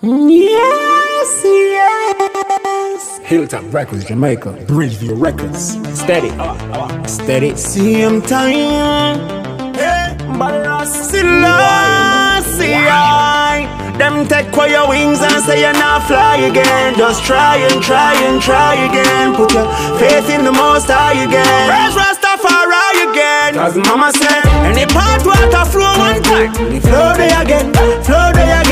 Yes, yes. Hilltop Records, Jamaica. Bridgeview Records. Steady. Steady. Same time. Hey, Selassie. Them take away your wings and say you're not fly again. Just try and try and try again. Put your faith in the most high again. Praise Rastafari again. Cause mama said, any part water flow one time. The flow there again, flow there again.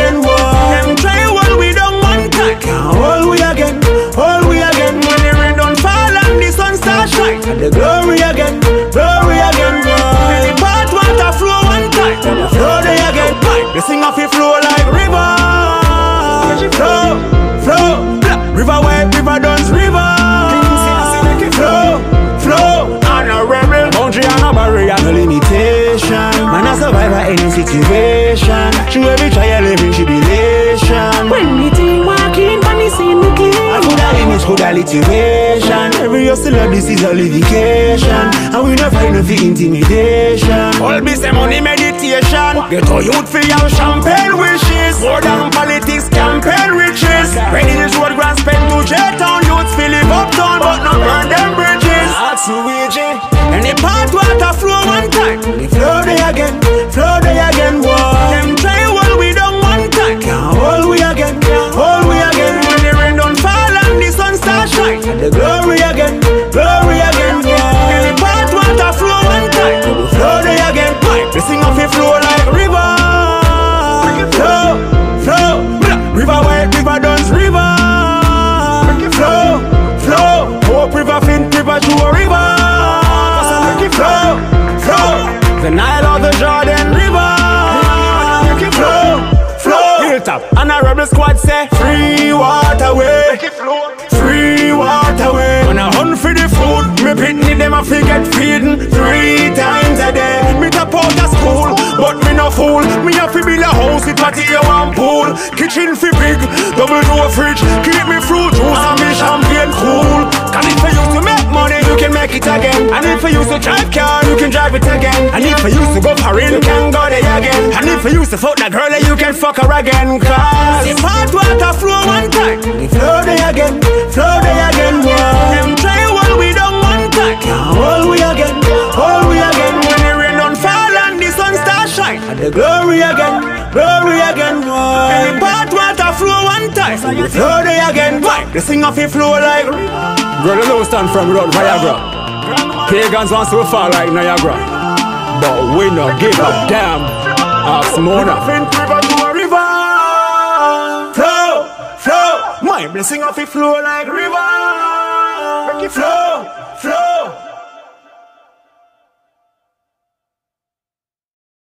And the glory again, glory again. Any part water flow one time. The flow there again. The sing off it flow like river. Flow, flow, river wide, river dance, river. Flow, flow, on a rebel. Boundary and a barrier, no limitation. Man a survivor any situation. Litigation. Every hustle of this is a litigation. And we not find no for intimidation. All be say money meditation. Get a youth for your champagne wishes. More than politics, campaign riches. Ready this road, grand spend to J-Town. Youths fill it uptown, but not burn them bridges. That's too And the part water flow one time. The flow they again, the Nile or the Jordan River. Flow, flow, hilltop. And a rebel squad say, free waterway. Free waterway. When I hunt for the food, me pitney them a forget feeding three times a day. Me top out of school, but me no fool. Me have to build a house, it party a one pool. Kitchen fi big, double door fridge. Keep me fruit juice and me champagne cool. Cause if I used to make money, you can make it again. And if I used to drive car, you can it again. And if I used to go for you can go there again. And if I used to fuck that girl, then you can fuck her again. Cause if hot water flow one time, the flow there again, flow there again. Whoa. Them try what we done one time. Hold we again, hold we again. When the rain don't fall and the sun start shine. And the glory again, glory again. Whoa. Any part water flow one time, the flow there again. Why? The sing of it flow like Brother Low stand from without Viagra. Pagans want to fall like Niagara. But we no give a damn. Ask Mona. River to a river. Flow, flow. My blessing of it flow like river. Flow.